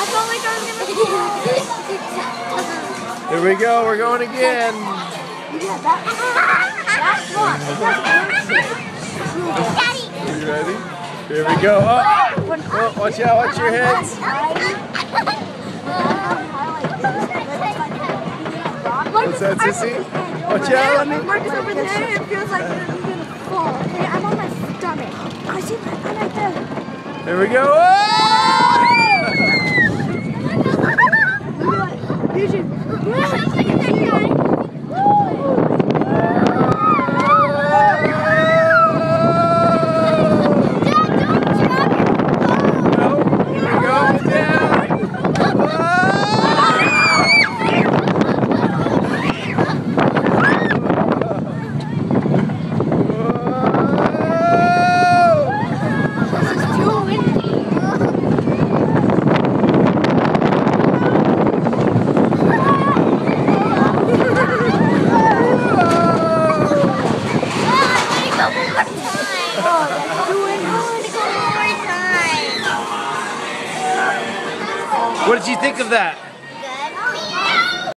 I felt like I was gonna. Here we go. We're going again. That's one. Daddy. You ready? Here we go. Oh, oh, watch out. Watch your heads. What's that, Sissy? Watch out, honey. Marcus over there. It feels like you're gonna fall. Okay, I'm on my stomach. I see my I'm right there. Here we go. Oh! What did you think of that?